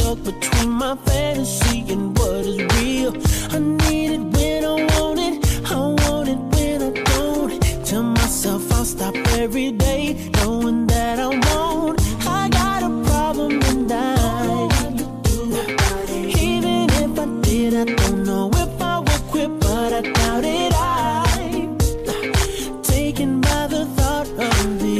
stuck between my fantasy and what is real. I need it when I want it, I want it when I don't. Tell myself I'll stop every day, knowing that I won't. I got a problem and I, even if I did, I don't know if I would quit, but I doubt it. I'm taken by the thought of the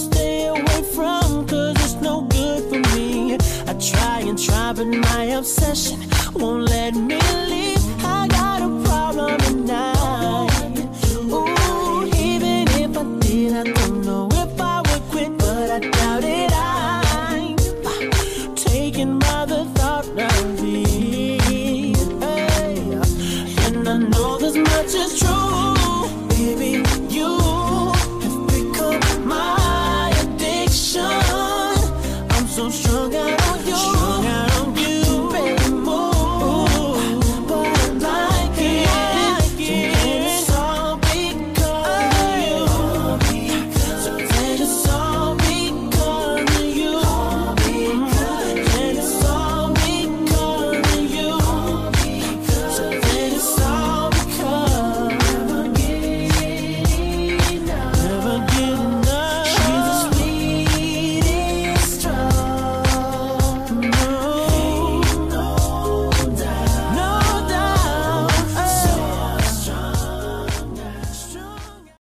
stay away from, cause it's no good for me. I try and try, but my obsession won't let me leave. I got a problem tonight. Ooh, even if I did, I don't know if I would quit, but I doubt it. I'm taken by the thought of you. Hey. And I know this much is true.